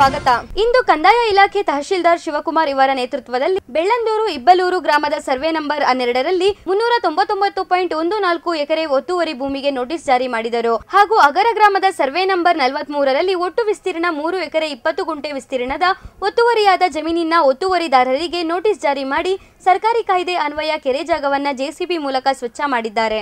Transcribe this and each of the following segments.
ಸ್ವಾಗತ. ಇಂದು ಕಂದಾಯ ಇಲಾಖೆ ತಹಶೀಲ್ದಾರ್ ಶಿವಕುಮಾರ್ ಇವರ ನೇತೃತ್ವದಲ್ಲಿ ಬೆಳ್ಳಂದೂರು ಇಬ್ಬಲೂರು ಗ್ರಾಮದ ಸರ್ವೆ ನಂಬರ್ ಹನ್ನೆರಡರಲ್ಲಿ ಮುನ್ನೂರ ತೊಂಬತ್ತೊಂಬತ್ತು ಪಾಯಿಂಟ್ ಒಂದು ನಾಲ್ಕು ಎಕರೆ ಒತ್ತುವರಿ ಭೂಮಿಗೆ ನೋಟಿಸ್ ಜಾರಿ ಮಾಡಿದರು. ಹಾಗೂ ಅಗರ ಗ್ರಾಮದ ಸರ್ವೆ ನಂಬರ್ ನಲವತ್ತ್ ಮೂರರಲ್ಲಿ ಒಟ್ಟು ವಿಸ್ತೀರ್ಣ ಮೂರು ಎಕರೆ ಇಪ್ಪತ್ತು ಗುಂಟೆ ವಿಸ್ತೀರ್ಣದ ಒತ್ತುವರಿಯಾದ ಜಮೀನಿನ ಒತ್ತುವರಿದಾರರಿಗೆ ನೋಟಿಸ್ ಜಾರಿ ಮಾಡಿ ಸರ್ಕಾರಿ ಕಾಯ್ದೆ ಅನ್ವಯ ಕೆರೆ ಜಾಗವನ್ನ ಜೆಸಿಬಿ ಮೂಲಕ ಸ್ವಚ್ಛ ಮಾಡಿದ್ದಾರೆ.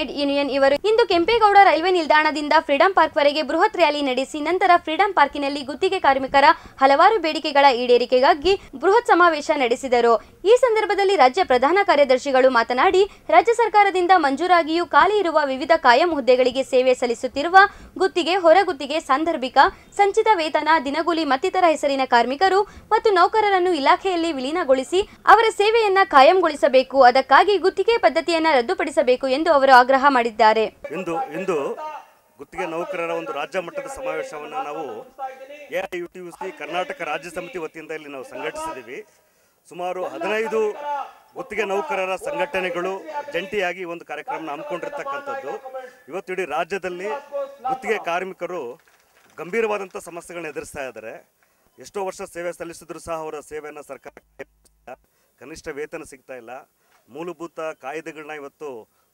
ಟ್ರೇಡ್ ಯೂನಿಯನ್ ಇವರು ಇಂದು ಕೆಂಪೇಗೌಡ ರೈಲ್ವೆ ನಿಲ್ದಾಣದಿಂದ ಫ್ರೀಡಂ ಪಾರ್ಕ್ ವರೆಗೆ ಬೃಹತ್ ರ್ಯಾಲಿ ನಡೆಸಿ ನಂತರ ಫ್ರೀಡಂ ಪಾರ್ಕಿನಲ್ಲಿ ಗುತ್ತಿಗೆ ಕಾರ್ಮಿಕರ ಹಲವಾರು ಬೇಡಿಕೆಗಳ ಈಡೇರಿಕೆಗಾಗಿ ಬೃಹತ್ ಸಮಾವೇಶ ನಡೆಸಿದರು. ಈ ಸಂದರ್ಭದಲ್ಲಿ ರಾಜ್ಯ ಪ್ರಧಾನ ಕಾರ್ಯದರ್ಶಿಗಳು ಮಾತನಾಡಿ, ರಾಜ್ಯ ಸರ್ಕಾರದಿಂದ ಮಂಜೂರಾಗಿಯೂ ಖಾಲಿ ಇರುವ ವಿವಿಧ ಕಾಯಂ ಹುದ್ದೆಗಳಿಗೆ ಸೇವೆ ಸಲ್ಲಿಸುತ್ತಿರುವ ಗುತ್ತಿಗೆ, ಹೊರಗುತ್ತಿಗೆ ಸಾಂದರ್ಭಿಕ, ಸಂಚಿತ ವೇತನ, ದಿನಗೂಲಿ ಮತ್ತಿತರ ಹೆಸರಿನ ಕಾರ್ಮಿಕರು ಮತ್ತು ನೌಕರರನ್ನು ಇಲಾಖೆಯಲ್ಲಿ ವಿಲೀನಗೊಳಿಸಿ ಅವರ ಸೇವೆಯನ್ನ ಕಾಯಂಗೊಳಿಸಬೇಕು. ಅದಕ್ಕಾಗಿ ಗುತ್ತಿಗೆ ಪದ್ಧತಿಯನ್ನ ರದ್ದುಪಡಿಸಬೇಕು ಎಂದು ಅವರು ಆಗ್ರಹ ಮಾಡಿದ್ದಾರೆ. ಇಂದು ಗುತ್ತಿಗೆ ನೌಕರರ ಒಂದು ರಾಜ್ಯ ಮಟ್ಟದ ಸಮಾವೇಶವನ್ನು ನಾವು A I U T U C Karnataka ರಾಜ್ಯ ಸಮಿತಿ ವತಿಯಿಂದ ಇಲ್ಲಿ ನಾವು ಸಂಘಟಿಸಿದ್ದೀವಿ. ಸುಮಾರು ಹದಿನೈದು ಗುತ್ತಿಗೆ ನೌಕರರ ಸಂಘಟನೆಗಳು ಜಂಟಿಯಾಗಿ ಒಂದು ಕಾರ್ಯಕ್ರಮನ ಹಮ್ಮಿಕೊಂಡಿರ್ತಕ್ಕಂಥದ್ದು. ಇವತ್ತು ಇಡೀ ರಾಜ್ಯದಲ್ಲಿ ಗುತ್ತಿಗೆ ಕಾರ್ಮಿಕರು ಗಂಭೀರವಾದಂಥ ಸಮಸ್ಯೆಗಳನ್ನ ಎದುರಿಸ್ತಾ ಇದ್ದಾರೆ. ಎಷ್ಟೋ ವರ್ಷ ಸೇವೆ ಸಲ್ಲಿಸಿದ್ರು ಸಹ ಅವರ ಸೇವೆಯನ್ನು ಸರ್ಕಾರ ಕನಿಷ್ಠ ವೇತನ ಸಿಗ್ತಾ ಇಲ್ಲ. ಮೂಲಭೂತ ಕಾಯ್ದೆಗಳನ್ನ ಇವತ್ತು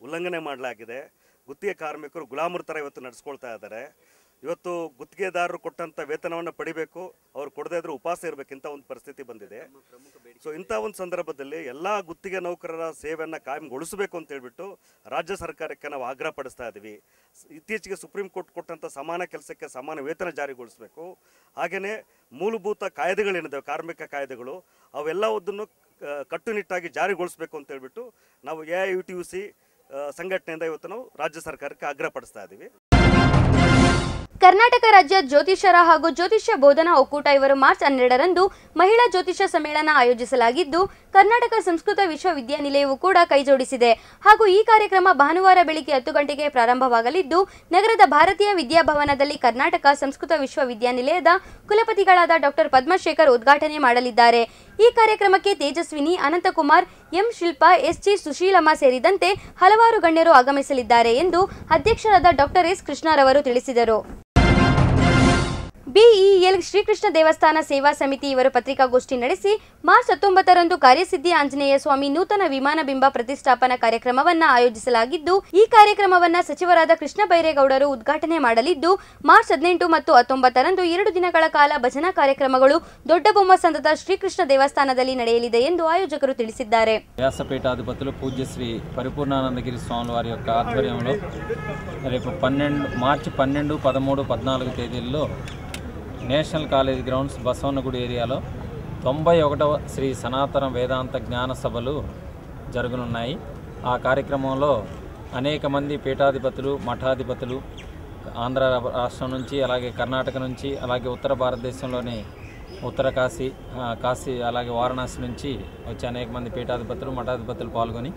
ಉಲ್ಲಂಘನೆ ಮಾಡಲಾಗಿದೆ. ಗುತ್ತಿಗೆ ಕಾರ್ಮಿಕರು ಗುಲಾಮರ ಥರ ಇವತ್ತು ನಡೆಸ್ಕೊಳ್ತಾ ಇದ್ದಾರೆ. ಇವತ್ತು ಗುತ್ತಿಗೆದಾರರು ಕೊಟ್ಟಂಥ ವೇತನವನ್ನು ಪಡಿಬೇಕು, ಅವ್ರು ಕೊಡದೇ ಇದ್ರೆ ಉಪವಾಸ ಇರಬೇಕಿಂತ ಒಂದು ಪರಿಸ್ಥಿತಿ ಬಂದಿದೆ. ಸೊ ಇಂಥ ಒಂದು ಸಂದರ್ಭದಲ್ಲಿ ಎಲ್ಲ ಗುತ್ತಿಗೆ ನೌಕರರ ಸೇವೆಯನ್ನು ಕಾಯಂಗೊಳಿಸಬೇಕು ಅಂತ ಹೇಳ್ಬಿಟ್ಟು ರಾಜ್ಯ ಸರ್ಕಾರಕ್ಕೆ ನಾವು ಆಗ್ರಹ ಪಡಿಸ್ತಾ ಇದ್ದೀವಿ ಇತ್ತೀಚೆಗೆ ಸುಪ್ರೀಂ ಕೋರ್ಟ್ ಕೊಟ್ಟಂಥ ಸಮಾನ ಕೆಲಸಕ್ಕೆ ಸಮಾನ ವೇತನ ಜಾರಿಗೊಳಿಸಬೇಕು. ಹಾಗೆಯೇ ಮೂಲಭೂತ ಕಾಯ್ದೆಗಳೇನಿದ್ದಾವೆ ಕಾರ್ಮಿಕ ಕಾಯ್ದೆಗಳು, ಅವೆಲ್ಲವುದನ್ನು ಕಟ್ಟುನಿಟ್ಟಾಗಿ ಜಾರಿಗೊಳಿಸಬೇಕು ಅಂತ ಹೇಳ್ಬಿಟ್ಟು ನಾವು A I U T U C ಸಂಘಟನೆಯಿಂದ ಇವತ್ತು ನಾವು ರಾಜ್ಯ ಸರ್ಕಾರಕ್ಕೆ ಆಗ್ರಹ ಪಡಿಸ್ತಾ ಇದ್ದೀವಿ ಕರ್ನಾಟಕ ರಾಜ್ಯ ಜ್ಯೋತಿಷರ ಹಾಗೂ ಜ್ಯೋತಿಷ್ಯ ಬೋಧನಾ ಒಕ್ಕೂಟ ಇವರು ಮಾರ್ಚ್ ಹನ್ನೆರಡರಂದು ಮಹಿಳಾ ಜ್ಯೋತಿಷ್ಯ ಸಮ್ಮೇಳನ ಆಯೋಜಿಸಲಾಗಿದ್ದು, ಕರ್ನಾಟಕ ಸಂಸ್ಕೃತ ವಿಶ್ವವಿದ್ಯಾನಿಲಯವು ಕೂಡ ಕೈಜೋಡಿಸಿದೆ. ಹಾಗೂ ಈ ಕಾರ್ಯಕ್ರಮ ಭಾನುವಾರ ಬೆಳಿಗ್ಗೆ ಹತ್ತು ಗಂಟೆಗೆ ಪ್ರಾರಂಭವಾಗಲಿದ್ದು, ನಗರದ ಭಾರತೀಯ ವಿದ್ಯಾಭವನದಲ್ಲಿ ಕರ್ನಾಟಕ ಸಂಸ್ಕೃತ ವಿಶ್ವವಿದ್ಯಾನಿಲಯದ ಕುಲಪತಿಗಳಾದ ಡಾಕ್ಟರ್ ಪದ್ಮಶೇಖರ್ ಉದ್ಘಾಟನೆ ಮಾಡಲಿದ್ದಾರೆ. ಈ ಕಾರ್ಯಕ್ರಮಕ್ಕೆ ತೇಜಸ್ವಿನಿ, ಅನಂತಕುಮಾರ್, ಎಂ ಶಿಲ್ಪಾ ಎಸ್ಜಿ ಸುಶೀಲಮ್ಮ ಸೇರಿದಂತೆ ಹಲವಾರು ಗಣ್ಯರು ಆಗಮಿಸಲಿದ್ದಾರೆ ಎಂದು ಅಧ್ಯಕ್ಷರಾದ ಡಾಕ್ಟರ್ ಎಸ್ ಕೃಷ್ಣರವರು ತಿಳಿಸಿದರು. ಬಿಇಎಲ್ ಶ್ರೀಕೃಷ್ಣ ದೇವಸ್ಥಾನ ಸೇವಾ ಸಮಿತಿ ಇವರು ಪತ್ರಿಕಾಗೋಷ್ಠಿ ನಡೆಸಿ ಮಾರ್ಚ್ ಹತ್ತೊಂಬತ್ತರಂದು ಕಾರ್ಯಸಿದ್ಧಿ ಆಂಜನೇಯ ಸ್ವಾಮಿ ನೂತನ ವಿಮಾನ ಬಿಂಬ ಪ್ರತಿಷ್ಠಾಪನಾ ಕಾರ್ಯಕ್ರಮವನ್ನ ಆಯೋಜಿಸಲಾಗಿದ್ದು, ಈ ಕಾರ್ಯಕ್ರಮವನ್ನ ಸಚಿವರಾದ ಕೃಷ್ಣ ಬೈರೇಗೌಡರು ಉದ್ಘಾಟನೆ ಮಾಡಲಿದ್ದು, ಮಾರ್ಚ್ ಹದಿನೆಂಟು ಮತ್ತು ಹತ್ತೊಂಬತ್ತರಂದು ಎರಡು ದಿನಗಳ ಕಾಲ ಭಜನಾ ಕಾರ್ಯಕ್ರಮಗಳು ದೊಡ್ಡಬೊಮ್ಮಸಂದದ ಶ್ರೀಕೃಷ್ಣ ದೇವಸ್ಥಾನದಲ್ಲಿ ನಡೆಯಲಿದೆ ಎಂದು ಆಯೋಜಕರು ತಿಳಿಸಿದ್ದಾರೆ. వ్యాసపీఠాధిపతులు ಪೂಜ್ಯ ಶ್ರೀ ಪರಿಪೂರ್ಣಾನಂದಗಿರಿ వారి యొక్క నేషనల్ కాలేజ్ గ్రౌండ్స్ బసవనగుడి ఏరియాలో తొంభై ఒకటవ శ్రీ సనాతన వేదాంత జ్ఞాన సభలు జరగనున్నాయి. ఆ కార్యక్రమంలో అనేక మంది పీఠాధిపతులు మఠాధిపతులు ఆంధ్ర రాష్ట్రం నుంచి అలాగే కర్ణాటక నుంచి అలాగే ఉత్తర భారతదేశంలోని ఉత్తర కాశీ కాశీ అలాగే వారణాసి నుంచి వచ్చే అనేక మంది పీఠాధిపతులు మఠాధిపతులు పాల్గొని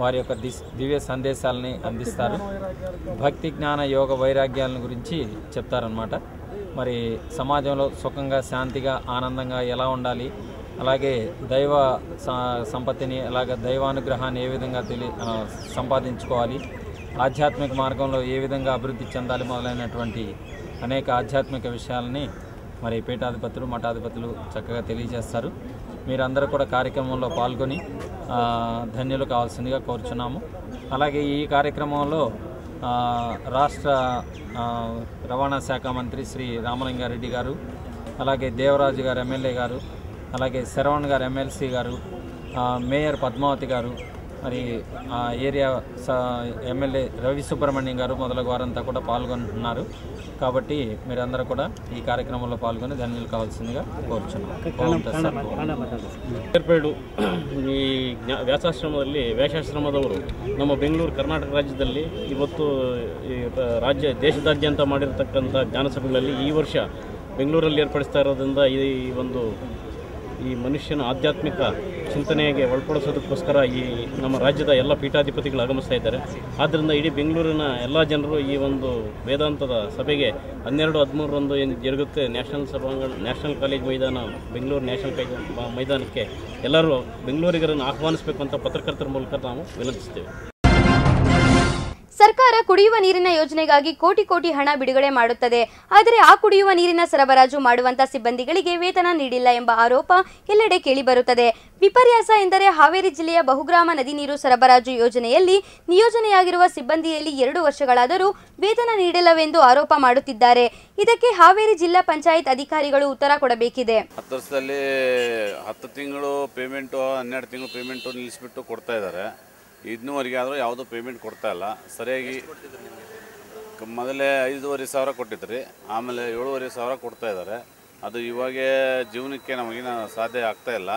వారి యొక్క దిస్ దివ్య సందేశాలని అందిస్తారు. భక్తి జ్ఞాన యోగ వైరాగ్యాలను గురించి చెప్తారనమాట మరి సమాజంలో సుఖంగా శాంతిగా ఆనందంగా ఎలా ఉండాలి? అలాగే దైవ సంపత్తిని అలాగే దైవానుగ్రహాన్ని ఏ విధంగా తెలి సంపాదించుకోవాలి? ఆధ్యాత్మిక మార్గంలో ఏ విధంగా అభివృద్ధి చెందాలి మొదలైనటువంటి అనేక ఆధ్యాత్మిక విషయాలని మరి పీఠాధిపతులు మఠాధిపతులు చక్కగా తెలియజేస్తారు. మీరందరూ కూడా కార్యక్రమంలో పాల్గొని ధన్యులు కావాల్సిందిగా కోరుచున్నాము. అలాగే ఈ కార్యక్రమంలో రాష్ట్ర రవాణా శాఖ మంత్రి శ్రీ రామలింగారెడ్డి గారు అలాగే దేవరాజు గారు ఎమ్మెల్యే గారు అలాగే శరవణ్ గారు ఎమ్మెల్సీ గారు మేయర్ పద్మావతి గారు మరి ఆ ఏరియా స ఎమ్మెల్యే రవి సుబ్రహ్మణ్యం గారు మొదలగు వారంతా కూడా పాల్గొంటున్నారు కాబట్టి మీరందరూ కూడా ఈ కార్యక్రమంలో పాల్గొని ధన్యులు కావాల్సిందిగా కోరుచున్నాం ఓం తత్సత్. ಏರ್ಪೇಡು ಈ ಜ್ಞಾ- ವ್ಯಾಸಾಶ್ರಮದಲ್ಲಿ ವ್ಯಾಸಾಶ್ರಮದವರು ನಮ್ಮ ಬೆಂಗಳೂರು ಕರ್ನಾಟಕ ರಾಜ್ಯದಲ್ಲಿ ಇವತ್ತು ಈ ಪ- ರಾಜ್ಯ ದೇಶದಾದ್ಯಂತ ಮಾಡಿರ್ತಕ್ಕಂಥ ಜ್ಞಾನಸಭೆಗಳಲ್ಲಿ ಈ ವರ್ಷ ಬೆಂಗಳೂರಲ್ಲಿ ಏರ್ಪಡಿಸ್ತಾ ಇರೋದ್ರಿಂದ ಈ ಒಂದು ಈ ಮನುಷ್ಯನ ಆಧ್ಯಾತ್ಮಿಕ ಚಿಂತನೆಗೆ ಒಳಪಡಿಸೋದಕ್ಕೋಸ್ಕರ ಈ ನಮ್ಮ ರಾಜ್ಯದ ಎಲ್ಲ ಪೀಠಾಧಿಪತಿಗಳು ಆಗಮಿಸ್ತಾ ಇದ್ದಾರೆ. ಆದ್ದರಿಂದ ಇಡೀ ಬೆಂಗಳೂರಿನ ಎಲ್ಲ ಜನರು ಈ ಒಂದು ವೇದಾಂತದ ಸಭೆಗೆ ಹನ್ನೆರಡು, ಹದಿಮೂರರಂದು ಏನು ಜರುಗುತ್ತೆ ನ್ಯಾಷನಲ್ ಸಭಾಂಗಣ ನ್ಯಾಷನಲ್ ಕಾಲೇಜ್ ಮೈದಾನ, ಬೆಂಗಳೂರು ನ್ಯಾಷನಲ್ ಕಾಲೇಜ್ ಮೈದಾನಕ್ಕೆ ಎಲ್ಲರೂ ಬೆಂಗಳೂರಿಗರನ್ನು ಆಹ್ವಾನಿಸಬೇಕು ಅಂತ ಪತ್ರಕರ್ತರ ಮೂಲಕ ನಾವು ವಿನಂತಿಸ್ತೇವೆ. ಸರ್ಕಾರ ಕುಡಿಯುವ ನೀರಿನ ಯೋಜನೆಗಾಗಿ ಕೋಟಿ ಕೋಟಿ ಹಣ ಬಿಡುಗಡೆ ಮಾಡುತ್ತದೆ. ಆದರೆ ಆ ಕುಡಿಯುವ ನೀರಿನ ಸರಬರಾಜು ಮಾಡುವಂತ ಸಿಬ್ಬಂದಿಗಳಿಗೆ ವೇತನ ನೀಡಿಲ್ಲ ಎಂಬ ಆರೋಪ ಎಲ್ಲೆಡೆ ಕೇಳಿಬರುತ್ತದೆ. ವಿಪರ್ಯಾಸ ಎಂದರೆ ಹಾವೇರಿ ಜಿಲ್ಲೆಯ ಬಹುಗ್ರಾಮ ನದಿ ನೀರು ಸರಬರಾಜು ಯೋಜನೆಯಲ್ಲಿ ನಿಯೋಜನೆಯಾಗಿರುವ ಸಿಬ್ಬಂದಿಯಲ್ಲಿ ಎರಡು ವರ್ಷಗಳಾದರೂ ವೇತನ ನೀಡಿಲ್ಲವೆಂದು ಆರೋಪ ಮಾಡುತ್ತಿದ್ದಾರೆ. ಇದಕ್ಕೆ ಹಾವೇರಿ ಜಿಲ್ಲಾ ಪಂಚಾಯತ್ ಅಧಿಕಾರಿಗಳು ಉತ್ತರ ಕೊಡಬೇಕಿದೆ. ಹತ್ತು ತಿಂಗಳು ಪೇಮೆಂಟು ಹನ್ನೆರಡು ತಿಂಗಳು ಪೇಮೆಂಟು ನಿಲ್ಲಿಸ್ಬಿಟ್ಟು ಕೊಡ್ತಾ ಇದ್ದಾರೆ. ಇನ್ನೂವರೆಗೆ ಆದರೂ ಯಾವುದೂ ಪೇಮೆಂಟ್ ಕೊಡ್ತಾ ಇಲ್ಲ ಸರಿಯಾಗಿ ಕ- ಮೊದಲೇ ಐದೂವರೆ ಸಾವಿರ ಕೊಟ್ಟಿದ್ರಿ ಆಮೇಲೆ ಏಳುವರೆ ಸಾವಿರ ಕೊಡ್ತಾ ಇದ್ದಾರೆ. ಅದು ಇವಾಗೇ ಜೀವನಕ್ಕೆ ನಮಗಿನ ಸಾಧ್ಯ ಆಗ್ತಾ ಇಲ್ಲ.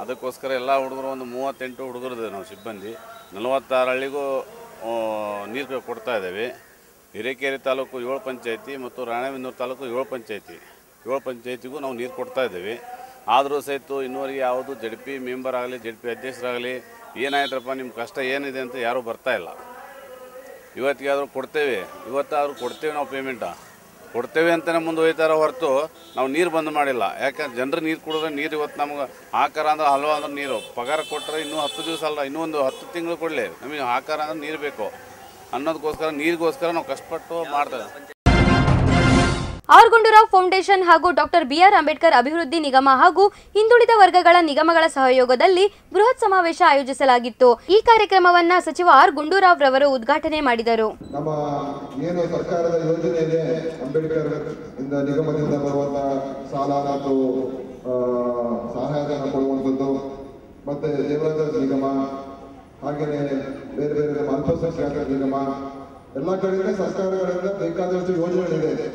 ಅದಕ್ಕೋಸ್ಕರ ಎಲ್ಲ ಹುಡುಗರು ಒಂದು ಮೂವತ್ತೆಂಟು ಹುಡುಗರಿದೆ ನಾವು ಸಿಬ್ಬಂದಿ. ನಲವತ್ತಾರು ಹಳ್ಳಿಗೂ ನೀರು ಕೊಡ್ತಾ ಇದ್ದೇವೆ. ಹಿರೇಕೆರೆ ತಾಲೂಕು ಏಳು ಪಂಚಾಯತಿ ಮತ್ತು ರಾಣೆಬೆನ್ನೂರು ತಾಲೂಕು ಏಳು ಪಂಚಾಯತಿ. ಏಳು ಪಂಚಾಯತಿಗೂ ನಾವು ನೀರು ಕೊಡ್ತಾ ಇದ್ದೀವಿ. ಆದರೂ ಸಹಿತ ಇನ್ನೂವರೆಗೆ ಯಾವುದು ಜಡ್ಪಿ ಮೆಂಬರ್ ಆಗಲಿ ಜಡ್ಪಿ ಅಧ್ಯಕ್ಷರಾಗಲಿ ಏನಾಯ್ತಪ್ಪ ನಿಮ್ಮ ಕಷ್ಟ ಏನಿದೆ ಅಂತ ಯಾರೂ ಬರ್ತಾ ಇಲ್ಲ. ಇವತ್ತಿಗಾದರೂ ಕೊಡ್ತೇವೆ, ಇವತ್ತಾದರೂ ಕೊಡ್ತೇವೆ ನಾವು ಪೇಮೆಂಟ ಕೊಡ್ತೇವೆ ಅಂತಲೇ ಮುಂದೆ ಹೋಯ್ತಾರ ಹೊರತು ನಾವು ನೀರು ಬಂದ್ ಮಾಡಿಲ್ಲ. ಯಾಕಂದ್ರೆ ಜನರು ನೀರು ಕುಡಿದ್ರೆ ನೀರು ಇವತ್ತು ನಮ್ಗೆ ಆಕಾರ ಅಂದ್ರೆ ಹಲ್ವಾ ಅಂದ್ರೆ ನೀರು. ಪಗಾರ ಕೊಟ್ಟರೆ ಇನ್ನೂ ಹತ್ತು ದಿವಸ ಅಲ್ಲ, ಇನ್ನೂ ಒಂದು ಹತ್ತು ತಿಂಗಳು ಕೊಡಲಿ. ನಮಗೆ ಆಕಾರ ಅಂದ್ರೆ ನೀರು ಬೇಕು. ಅನ್ನೋದಕ್ಕೋಸ್ಕರ ನೀರಿಗೋಸ್ಕರ ನಾವು ಕಷ್ಟಪಟ್ಟು ಮಾಡ್ತೇವೆ ಆರ್ ಫೌಂಡೇಶನ್ ಹಾಗೂ ಡಾಕ್ಟರ್ ಬಿಆರ್ ಅಂಬೇಡ್ಕರ್ ಅಭಿವೃದ್ಧಿ ನಿಗಮ ಹಾಗೂ ಹಿಂದುಳಿದ ವರ್ಗಗಳ ನಿಗಮಗಳ ಸಹಯೋಗದಲ್ಲಿ ಬೃಹತ್ ಸಮಾವೇಶ ಆಯೋಜಿಸಲಾಗಿತ್ತು. ಈ ಕಾರ್ಯಕ್ರಮವನ್ನ ಸಚಿವ ಆರ್ ಗುಂಡೂರಾವ್ ರವರು ಉದ್ಘಾಟನೆ ಮಾಡಿದರು. ನಮ್ಮ ಏನು ಸರ್ಕಾರದ ಯೋಜನೆ ಇದೆ ಅಂಬೇಡ್ಕರ್ ನಿಗಮದಿಂದ ಬರುವಂತ ಸಾಲ ಮತ್ತು ಸಹಾಯಧನ ಕೊಡುವಂಥದ್ದು, ಮತ್ತೆ ದೇವರಾಜ ನಿಗಮ, ಹಾಗೆಯೇ ಬೇರೆ ಬೇರೆ ನಮ್ಮ ಅಲ್ಪಸಂಖ್ಯಾತರ ನಿಗಮ, ಎಲ್ಲ ಕಡೆಯಿಂದ ಸರ್ಕಾರಗಳಿಂದ ಬೇಕಾದಷ್ಟು ಯೋಜನೆಗಳಿದೆ